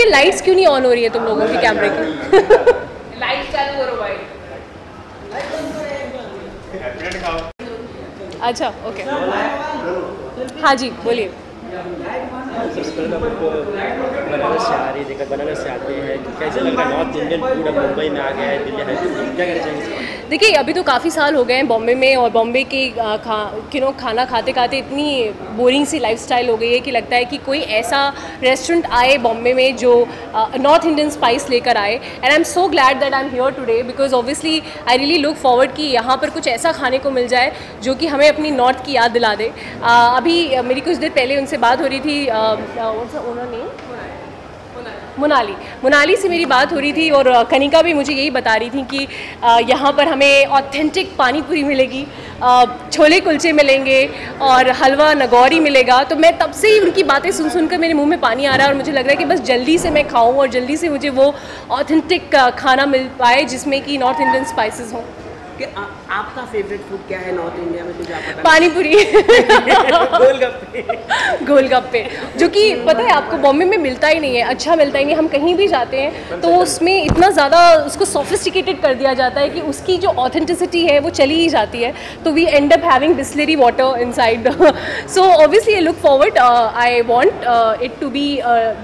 है लाइट्स क्यों नहीं ऑन हो रही है तुम लोगों की कैमरे की? लाइट चालू करो भाई। अच्छा ओके हाँ जी बोलिए। बनारस से आ रही देखा बनारस से आते हैं कैसे है नॉर्थ इंडियन फ़ूड अब मुंबई में आ गया है दिल्ली है क्या कहना? देखिए अभी तो काफ़ी साल हो गए हैं बॉम्बे में और बॉम्बे के खा यू नो खाना खाते खाते इतनी बोरिंग सी लाइफस्टाइल हो गई है कि लगता है कि कोई ऐसा रेस्टोरेंट आए बॉम्बे में जो नॉर्थ इंडियन स्पाइस लेकर आए and I am so glad that I am here today because obviously I really look forward कि यहाँ पर कुछ ऐसा खाने को मिल जाए जो कि हमें अपनी नॉर्थ की याद दिला दे आ, अभी मेरी कुछ देर पहले उनसे बात हो रही थी उन्होंने मोनाली। मोनाली से मेरी बात हो रही थी और कनिका भी मुझे यही बता रही थी कि यहाँ पर हमें ऑथेंटिक पानी पूरी मिलेगी छोले कुलचे मिलेंगे और हलवा नगौरी मिलेगा। तो मैं तब से ही उनकी बातें सुन सुनकर मेरे मुँह में पानी आ रहा है और मुझे लग रहा है कि बस जल्दी से मैं खाऊं और जल्दी से मुझे वो ऑथेंटिक खाना मिल पाए जिसमें कि नॉर्थ इंडियन स्पाइसेस हों। कि आ, आपका फेवरेट फ़ूड क्या है नॉर्थ इंडिया में कुछ आप बता पानी पूरी गोलगप्पे। गोलगप्पे जो कि पता है आपको बॉम्बे में मिलता ही नहीं है अच्छा मिलता ही नहीं हम कहीं भी जाते हैं तो उसमें इतना ज़्यादा उसको सोफिस्टिकेटेड कर दिया जाता है कि उसकी जो ऑथेंटिसिटी है वो चली ही जाती है तो we end up having distillery water inside so obviously I look forward I want it to be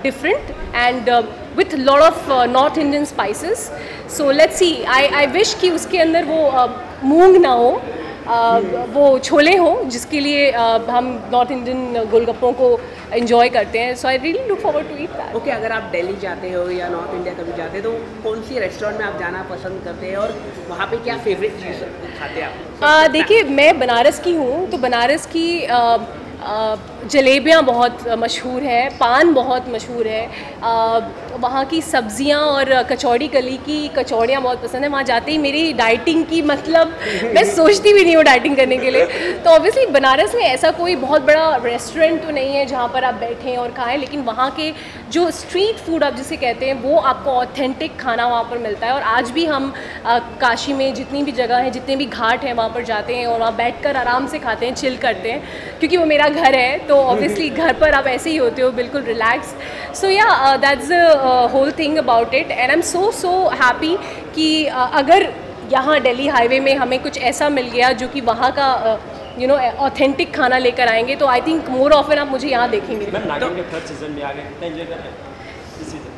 different and with lot of North Indian spices. So let's see. I I wish कि उसके अंदर वो मूंग ना हो uh, वो छोले हो जिसके लिए uh, हम नॉर्थ इंडियन गोलगप्पों को इन्जॉय करते हैं so I really look forward to eat that okay अगर आप दिल्ली जाते हो या नॉर्थ इंडिया कभी जाते हो तो कौन सी रेस्टोरेंट में आप जाना पसंद करते हैं और वहाँ पे क्या फेवरेट चीज़ खाते हैं आप देखिए मैं बनारस की हूँ तो बनारस की जलेबियाँ बहुत मशहूर हैं, पान बहुत मशहूर है। वहाँ की सब्ज़ियाँ और कचौड़ी कली की कचौड़ियाँ बहुत पसंद है। वहाँ जाते ही मेरी डाइटिंग की मतलब मैं सोचती भी नहीं हूँ डाइटिंग करने के लिए। तो ऑब्वियसली बनारस में ऐसा कोई बहुत बड़ा रेस्टोरेंट तो नहीं है जहाँ पर आप बैठें और खाएँ, लेकिन वहाँ के जो स्ट्रीट फ़ूड आप जिसे कहते हैं, वो आपको ऑथेंटिक खाना वहाँ पर मिलता है। और आज भी हम काशी में जितनी भी जगह हैं, जितने भी घाट हैं, वहाँ पर जाते हैं और वहाँ बैठकर आराम से खाते हैं चिल करते हैं, क्योंकि वो मेरा घर है तो ऑब्वियसली घर पर आप ऐसे ही होते हो बिल्कुल relax so yeah that's the whole thing about it and I am so so happy कि uh, अगर यहाँ दिल्ली हाईवे में हमें कुछ ऐसा मिल गया जो कि वहाँ का यू नो ऑथेंटिक खाना लेकर आएँगे तो आई थिंक मोर ऑफन आप मुझे यहाँ देखेंगे। मैम नागिन के थर्ड सीज़न में आ गए। कितना एंजॉय कर रहे हैं। इस सीज़न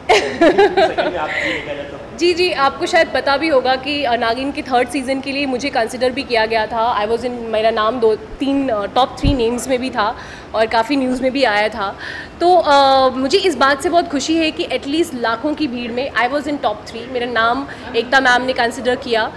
सेकंड में आप जी देखा जाए तो जी जी आपको शायद पता भी होगा कि नागिन के थर्ड सीज़न के लिए मुझे कंसिडर भी किया गया था। आई वॉज़ इन मेरा नाम दो तीन टॉप थ्री नेम्स में भी था। और काफ़ी न्यूज़ में भी आया था। तो अ, मुझे इस बात से बहुत खुशी है कि एटलीस्ट लाखों की भीड़ में I was in top three मेरा नाम एकता मैम ने कंसिडर किया।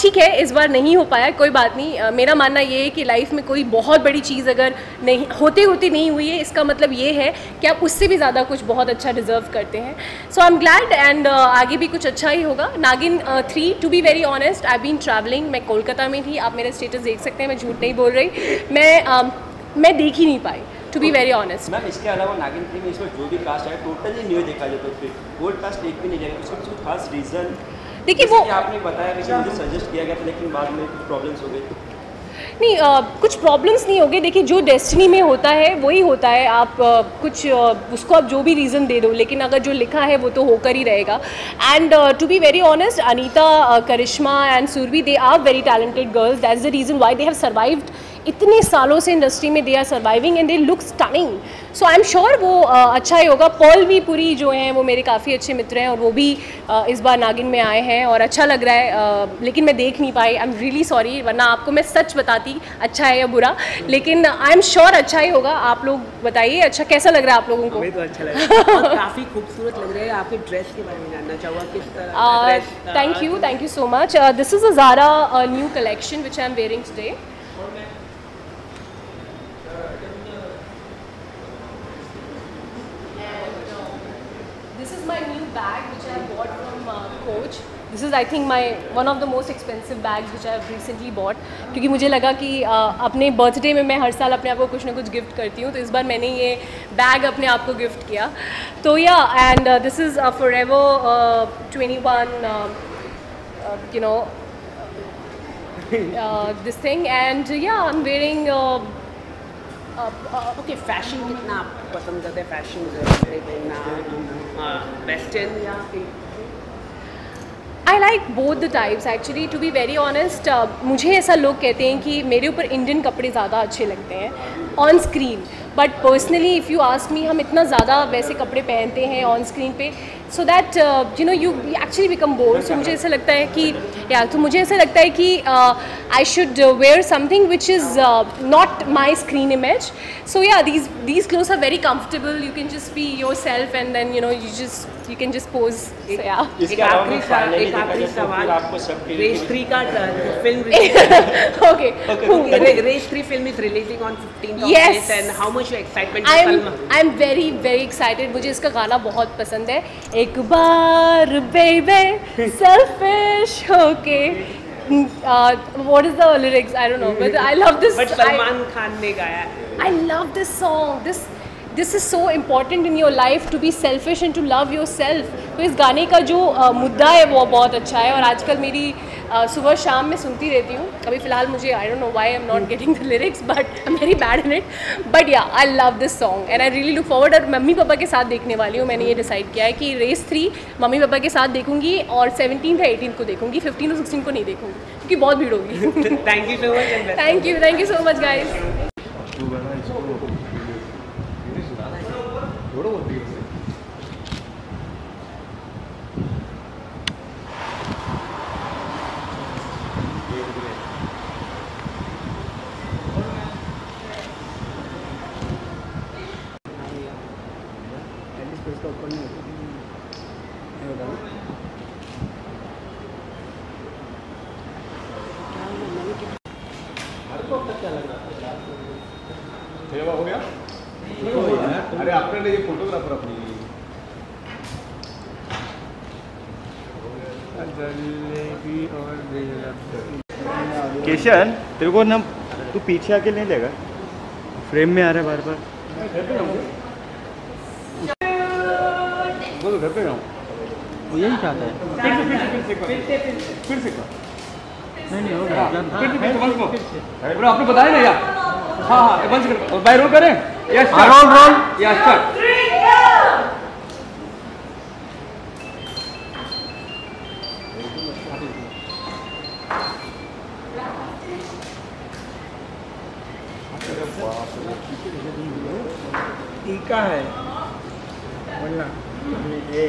ठीक है इस बार नहीं हो पाया कोई बात नहीं। अ, मेरा मानना ये है कि लाइफ में कोई बहुत बड़ी चीज़ अगर नहीं होते होते नहीं हुई है इसका मतलब ये है कि आप उससे भी ज़्यादा कुछ बहुत अच्छा डिज़र्व करते हैं। So I am glad and आगे भी कुछ अच्छा ही होगा। Naagin three to be very honest I been travelling मैं कोलकाता में थी आप मेरा स्टेटस देख सकते हैं मैं झूठ नहीं बोल रही। मैं अम, मैं देख ही नहीं पाई to be very honest ma'am इसके अलावा नागिन थ्री में इसमें जो भी कास्ट है टोटली न्यू देखा जाए तो फिर। गोल्ड कास्ट एक भी नहीं जाएगा उसका कुछ खास रीज़न देखिए वो आपने बताया कि मुझे सजेस्ट किया गया था लेकिन बाद में कुछ प्रॉब्लम्स हो गई नहीं अ, कुछ प्रॉब्लम्स नहीं होगी देखिए जो डेस्टिनी में होता है वही होता है। आप अ, कुछ अ, उसको आप जो भी रीज़न दे दो लेकिन अगर जो लिखा है वो तो होकर ही रहेगा। And to be very honest Anita Karishma and Surbhi they are very talented girls that's the reason why they have survived इतने सालों से इंडस्ट्री में they are surviving and they look stunning so I am sure वो अ, अच्छा ही होगा। Paul भी पूरी जो हैं वो मेरे काफ़ी अच्छे मित्र हैं और वो भी अ, इस बार नागिन में आए हैं और अच्छा लग रहा है अ, लेकिन मैं देख नहीं पाई। आई एम रियली सॉरी वरना आपको मैं सच बताती अच्छा है या बुरा। लेकिन आई एम श्योर अच्छा ही होगा। आप लोग बताइए अच्छा कैसा लग रहा है आप लोगों को? तो अच्छा लगा काफ़ी खूबसूरत लग रहा है आपके ड्रेस के बारे में जानना चाहूँगा किस तरह thank you thank you so much this is a Zara new collection which I am wearing today This is my new bag which I bought from uh, Coach. This is I think my one of the most expensive bags which I recently bought क्योंकि मुझे लगा कि uh, अपने birthday में मैं हर साल अपने आप को कुछ ना कुछ गिफ्ट करती हूँ तो इस बार मैंने ये बैग अपने आप को गिफ्ट किया तो yeah and this is forever twenty one you know this thing and yeah I am wearing okay fashion कितना आप पसंद करते हैं? फ़ैशन पहनना I like both the types actually to be very honest मुझे ऐसा लोग कहते हैं कि मेरे ऊपर इंडियन कपड़े ज़्यादा अच्छे लगते हैं। On screen but personally if you ask me हम इतना ज़्यादा वैसे कपड़े पहनते हैं ऑन स्क्रीन पे so that you know you actually become bore so मुझे ऐसा लगता है कि या तो मुझे ऐसा लगता है कि I should wear something which is not my screen image so yeah these these cloth are very comfortable you can just be yourself and then you know you just you can just pose एक आखिरी सवाल का film okay. Race film is releasing on 15th of yes. I'm, I'm very, very excited. मुझे इसका गाना बहुत पसंद है। एक बार baby, selfish होके। What is the lyrics I dot know I love this Salman Khan ने गाया I love this song this this is so important in your life to be selfish and to love yourself तो इस गाने का जो uh, मुद्दा है वो बहुत अच्छा है। और आजकल मेरी uh, सुबह शाम में सुनती रहती हूँ अभी फ़िलहाल मुझे I don't know why I am not getting the lyrics but I am very bad in it but yeah I love this song and I really look forward और मम्मी पापा के साथ देखने वाली हूँ मैंने ये डिसाइड किया है कि रेस थ्री मम्मी पापा के साथ देखूँगी और सेवनटीन या एटीन को देखूँगी फिफ्टीन और सिक्सटीन को नहीं देखूँगी क्योंकि बहुत भीड़ होगी thank you so much thank you thank you so much guys सेवा हो गया अरे आपने नहीं ये फोटोग्राफर अपनी किशन तेरे को ना तू पीछे आके नहीं लेगा फ्रेम में आ रहा है बार बार घर पे वो यही चाहता है फिर से फिर नहीं नहीं हो फिर से आपने बताया ना यार हाँ हाँ बाय रोल करें yes roll roll yes start बोलना ये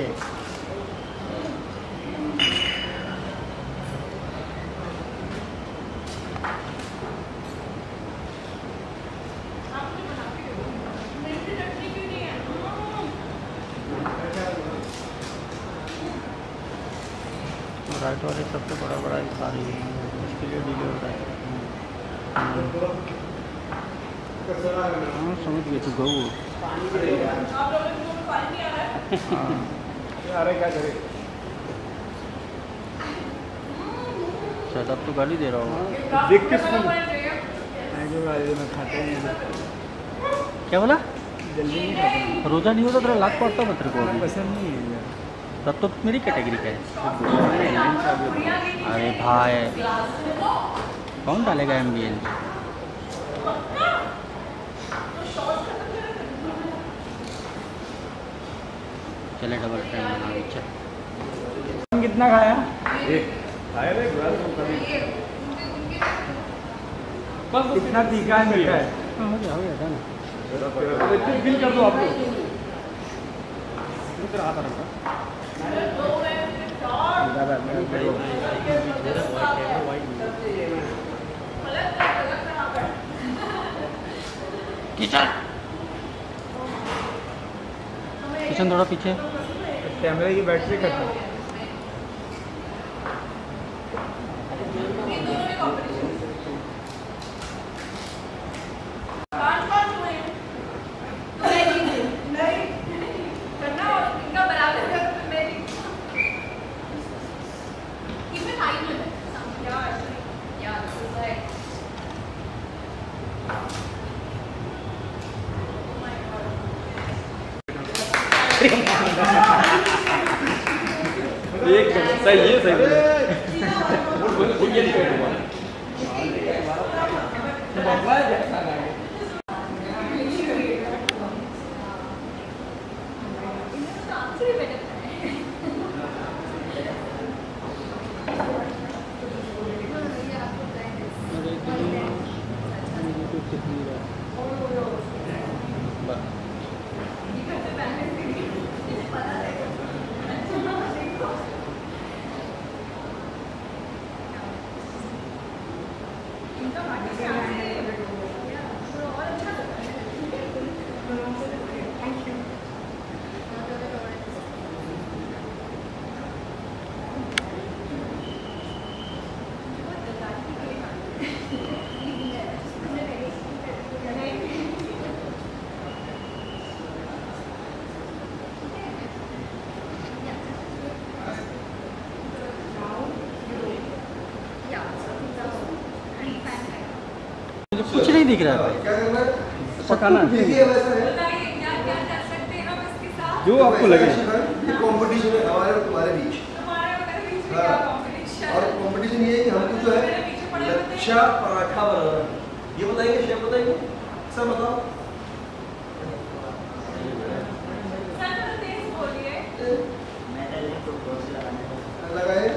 राइट वाले सबसे बड़ा बड़ा खा रही है इसके लिए हो है। हाँ समझ गए तू गऊ। आ क्या करें? शायद अब तो गाली दे रहा होगा। देख के जो गाली में खाते हैं। क्या बोला? जल्दी नहीं खाता रोज़ा नहीं होता तेरा लाख पड़ता मैं तेरे को पसंद नहीं है तब तो मेरी कैटेगरी का है। अरे भाई। कौन डालेगा एम बी एल चले डबल फ्रेंड बना चल। कितना खाया? में कभी। कितना तीखा है मीठा है? हो गया हो गया था ना बिल कर दो आप लोग। थोड़ा पीछे। कैमरे की बैटरी खत्म। एक सही है सही कुछ दिख रहा है पकाना जो आपको लगे। कंपटीशन है हमारे और तुम्हारे बीच। हाँ। और कंपटीशन ये है कि हमको जो है लच्छा पराठा बनाना है। ये बताएँगे शेफ बताएँगे सर बताओ। लगाए।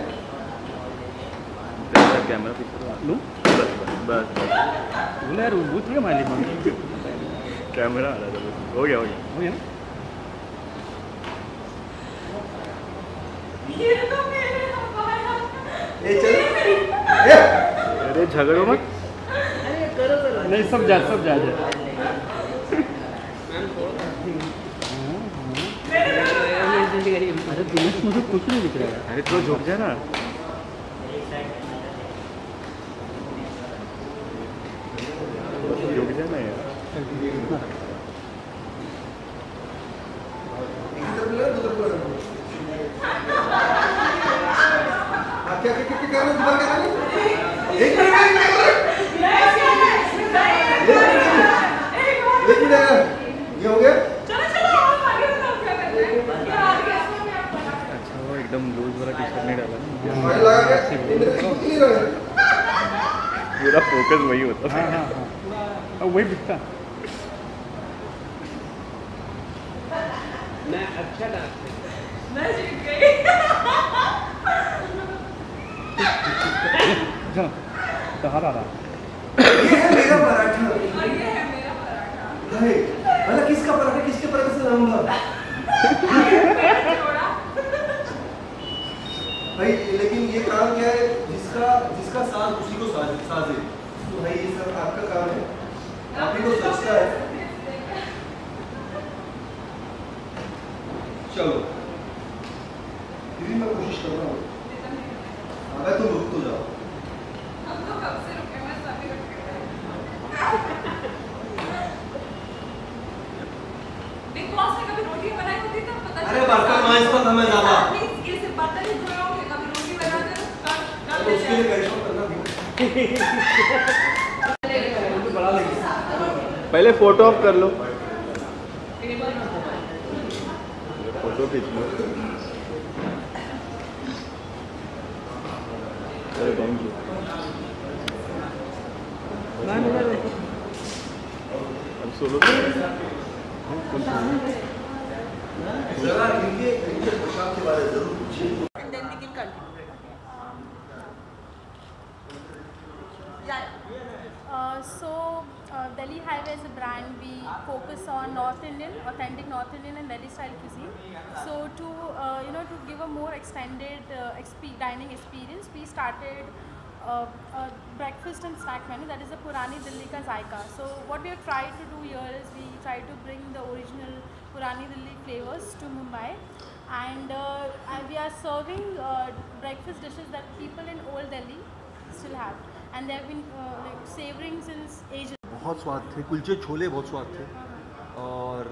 कैमरा पीछे। लूँ। बस बस। बोला यार कैमरा आ रहा था बस हो गया हो गया हो गया ना ये चल अरे झगड़ो मत नहीं सब जा सब जा जा अरे मुझे कुछ नहीं दिख रहा है अरे तो झुक जा ना झुक जा ना यार इधर मिला उधर हाँ क्या क्या क्या क्या कर हो कर हो अच्छा डाला फोकस वही होता हाँ हाँ हाँ अब वही दिखता चलो तो हाथ आ रहा। ये है मेरा पराठा। ये है मेरा पराठा। हाय मतलब किसका पराठा किसके पराठे से लाऊँगा भाई लेकिन ये काम क्या है? जिसका जिसका साथ उसी को साज साजे तो भाई ये सब आपका काम है। आप ही को सोचता है चलो फिर भी मैं कोशिश कर रहा हूँ अगर तुम रुक तो जाओ बिग बॉस में कभी रोटी बनाई होती तब पता अरे बर्तन मांजता था मैं ज़्यादा ये सिर्फ़ बर्तन ही धोए होंगे कभी रोटी बनाते तो कर कर तो उसके लेते लिए करिश्मा करना भी पहले फ़ोटो ऑफ़ कर लो। फ़ोटो खींच लो। थैंक यू जरा इनके इनके पोशाक के बारे में ज़रूर पूछिए। Focus on North Indian, authentic North Indian and Delhi style cuisine. So, to uh, you know, to give a more extended uh, exp- dining experience, we started uh, a breakfast and snack menu that is the Purani Delhi ka Zaika. So, what we have tried to do here is we try to bring the original Purani Delhi flavors to Mumbai. And, uh, and we are serving uh, breakfast dishes that people in old Delhi still have. And they have been uh, like savoring since ages. बहुत स्वाद थे कुलचे छोले बहुत स्वाद थे। और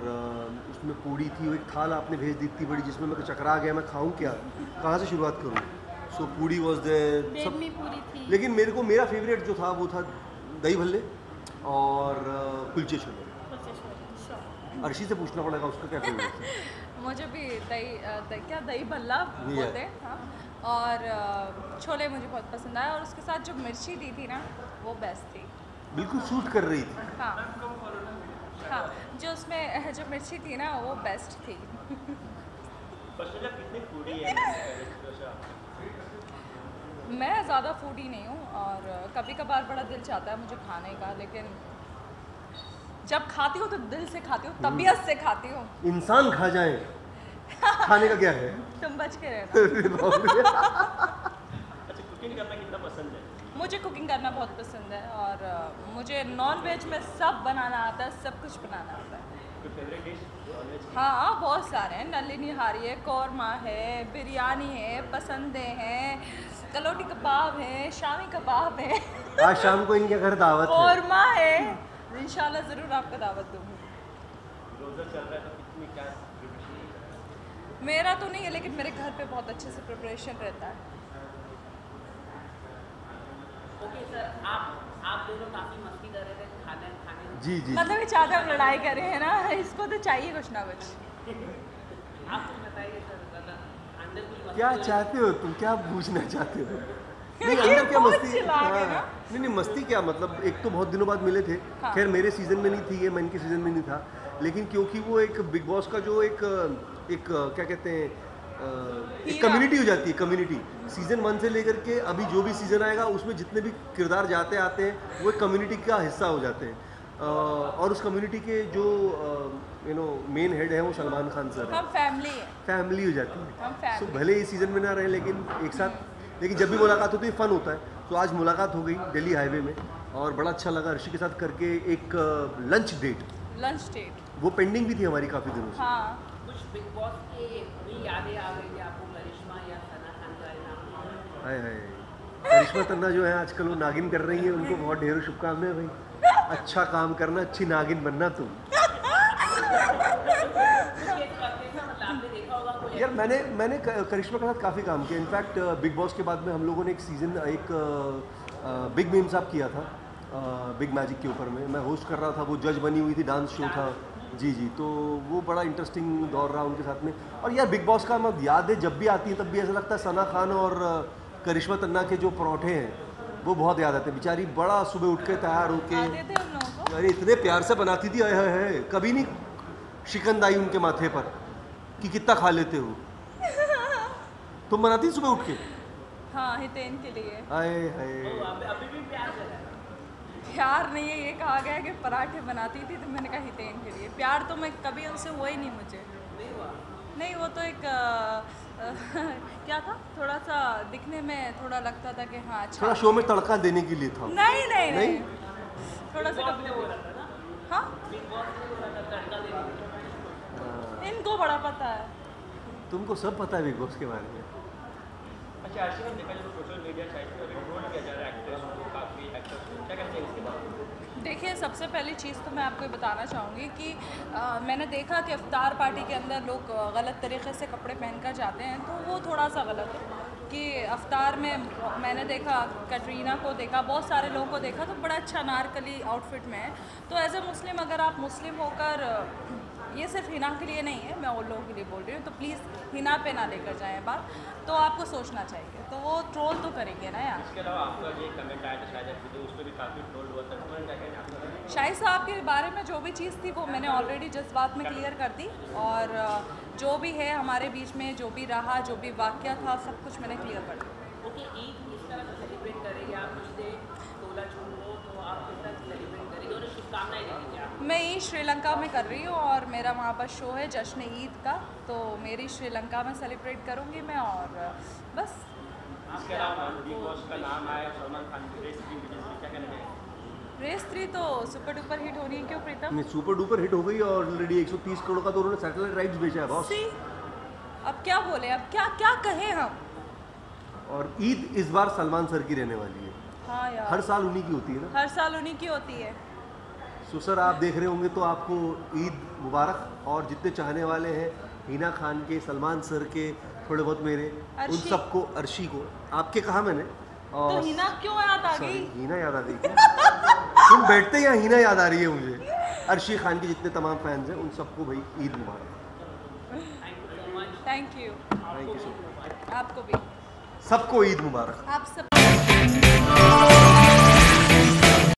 उसमें पूड़ी थी वो एक थाल आपने भेज दी इतनी बड़ी जिसमें मैं चकरा गया मैं खाऊं क्या? कहाँ से शुरुआत करूँ? सो पूड़ी वॉज़ देयर सब थी। लेकिन मेरे को मेरा फेवरेट जो था वो था दही भल्ले और कुलचे छोले. अर्शी से पूछना पड़ेगा उसका क्या फेवरेट मुझे भी दही दही क्या दही भल्ला. बोलते हैं हाँ। और छोले मुझे बहुत पसंद आया और उसके साथ जो मिर्ची दी थी ना वो बेस्ट थी। बिल्कुल सूट कर रही थी। हाँ। हाँ जो उसमें जो मिर्ची थी ना वो बेस्ट थी। है? मैं ज़्यादा फूडी नहीं हूँ और कभी कभार बड़ा दिल चाहता है मुझे खाने का लेकिन जब खाती हूँ तो दिल से खाती हूँ तबीयत से खाती हूँ। इंसान खा जाए। खाने का क्या है? तुम बच के रहना। अच्छा कुकिंग करना कितना पसंद है? मुझे कुकिंग करना बहुत पसंद है और मुझे नॉन वेज में सब बनाना आता है सब कुछ बनाना आता है। नॉनवेज हाँ बहुत सारे हैं। नली निहारी है कौरमा है बिरयानी है पसंदे हैं कलोटी कबाब है शामी कबाब है। आज शाम को इनके घर दावत है। कौरमा है। इंशाल्लाह ज़रूर आपको दावत दूँगी। रोज़ा चल रहा है तो मेरा तो नहीं है लेकिन मेरे घर पे बहुत अच्छे से प्रिपरेशन रहता है। ओके सर आप आप दोनों काफ़ी मस्ती कर रहे थे खाने खाने। जी जी। मतलब ये चाहते हम लड़ाई कर रहे हैं ना इसको तो चाहिए कुछ ना कुछ। आप कुछ बताइए सर अंदर कुछ क्या चाहते हो तुम? क्या पूछना चाहते हो? नहीं अंदर क्या मस्ती? हाँ, नहीं नहीं मस्ती क्या? मतलब एक तो बहुत दिनों बाद मिले थे। हाँ। खैर मेरे सीज़न में नहीं थी ये मैं इनके सीज़न में नहीं था। लेकिन क्योंकि वो एक बिग बॉस का जो एक एक क्या कहते हैं। कम्युनिटी हो जाती है कम्युनिटी सीज़न वन से लेकर के अभी जो भी सीज़न आएगा उसमें जितने भी किरदार जाते आते हैं वो एक कम्युनिटी का हिस्सा हो जाते हैं। और उस कम्युनिटी के जो यू नो मेन हेड है वो सलमान खान सर हम फैमिली है। फैमिली हो जाती है। सो भले ही सीज़न में ना रहे लेकिन एक साथ लेकिन जब भी मुलाकात होती है फन होता है। तो आज मुलाकात हो गई दिल्ली हाईवे में और बड़ा अच्छा लगा ऋषि के साथ करके एक लंच डेट लंच डेट वो पेंडिंग भी थी हमारी काफ़ी दिनों से। हाँ। कुछ बिग बॉस की भी यादें आ गई थी आपको करिश्मा या सना खान का नाम हाय हाय। करिश्मा तन्ना जो है आजकल वो नागिन कर रही है उनको बहुत ढेरों शुभकामनाएँ भाई। अच्छा काम करना अच्छी नागिन बनना तुम। कोई यार मैंने मैंने करिश्मा के साथ काफ़ी काम किया। इनफैक्ट बिग बॉस के बाद में हम लोगों ने एक सीज़न एक बिग मीम साहब किया था बिग मैजिक के ऊपर में। मैं होस्ट कर रहा था वो जज बनी हुई थी डांस शो था। जी जी तो वो बड़ा इंटरेस्टिंग दौर रहा उनके साथ में। और यार बिग बॉस का मैं याद है जब भी आती है तब भी ऐसा लगता है सना खान और करिश्मा तन्ना के जो परौठे हैं वो बहुत याद आते हैं। बेचारी बड़ा सुबह उठ के तैयार होके आते थे उन लोगों को? अरे इतने प्यार से बनाती थी आए हाय हाय। कभी नहीं शिकंद आई उनके माथे पर कि कितना खा लेते हो। तुम बनाती सुबह उठ के? हाँ हितेन के लिए। आए हाय। अभी भी प्यार है प्यार नहीं है ये कहा गया कि पराठे बनाती थी तो मैंने कहा हितेन के लिए। प्यार तो मैं कभी उनसे हुआ ही नहीं मुझे। नहीं वो तो एक अ, अ, क्या था? थोड़ा सा दिखने में थोड़ा लगता था कि हाँ अच्छा। थोड़ा शो में तड़का देने के लिए था। नहीं नहीं नहीं? नहीं? थोड़ा सा कभी हाँ। इनको बड़ा पता है। तुमको सब पता है बिग बॉस के बारे में? अच्छा सोशल मीडिया साइट किया जा रहा है एक्ट्रेस को काफ़ी एक्टर्स को। क्या कहते हैं इसके बारे देखिए सबसे पहली चीज़ तो मैं आपको बताना चाहूँगी कि अ, मैंने देखा कि अफ्तार पार्टी के अंदर लोग गलत तरीके से कपड़े पहनकर जाते हैं तो वो थोड़ा सा गलत है कि अफ्तार में मैंने देखा कटरीना को देखा बहुत सारे लोगों को देखा तो बड़ा अच्छा नारकली आउटफिट में है। तो एज ए मुस्लिम अगर आप मुस्लिम होकर ये सिर्फ़ हिना के लिए नहीं है मैं और लोगों के लिए बोल रही हूँ। तो प्लीज़ हिना पे ना लेकर जाएँ बात। तो आपको सोचना चाहिए। तो वो ट्रोल तो करेंगे ना यार। इसके अलावा आपका ये कमेंट आया था शायद वीडियो उस पर भी काफ़ी ट्रोल हुआ था। तुम्हारा क्या कहना आपका? शाहिद साहब के बारे में जो भी चीज़ थी वो मैंने ऑलरेडी जज्बात में क्लियर कर दी। और जो भी है हमारे बीच में जो भी रहा जो भी वाक्य था सब कुछ मैंने क्लियर कर दिया ओके ईद किस तरह से सेलिब्रेट करेंगे आप मुझसे तोला चून हो तो आप किस तरह से सेलिब्रेट करेंगे और शुभकामनाएँ देंगे क्या मैं ईद श्रीलंका में कर रही हूँ और मेरा वहाँ पर शो है जश्न ईद का। तो मेरी श्रीलंका में सेलिब्रेट करूँगी मैं और बस। इसके अलावा बिग बॉस का नाम आया सलमान खान की रेस है? थ्री तो सुपर डुपर हिट होनी है क्यों प्रीतम? नहीं सुपर डुपर हिट हो गई और ऑलरेडी 130 करोड़ का तो उन्होंने सैटेलाइट राइट्स बेचा है बॉस सी अब क्या बोले अब क्या क्या कहें हम? और ईद इस बार सलमान सर की रहने वाली है। हाँ यार। हर साल उन्हीं की होती है ना? हर साल उन्हीं की होती है। सो सर आप देख रहे होंगे तो आपको ईद मुबारक और जितने चाहने वाले हैं हिना खान के सलमान सर के थोड़े बहुत मेरे उन सबको अर्शी को। आपके कहा मैंने? और तो और हिना क्यों याद आ गई हीना याद आ गई तुम बैठते ही यहाँ हीना याद आ रही है मुझे? अर्शी खान के जितने तमाम फैंस हैं उन सबको भाई ईद मुबारक। Thank thank you thank you so much आपको भी। सबको ईद मुबारक। आप सब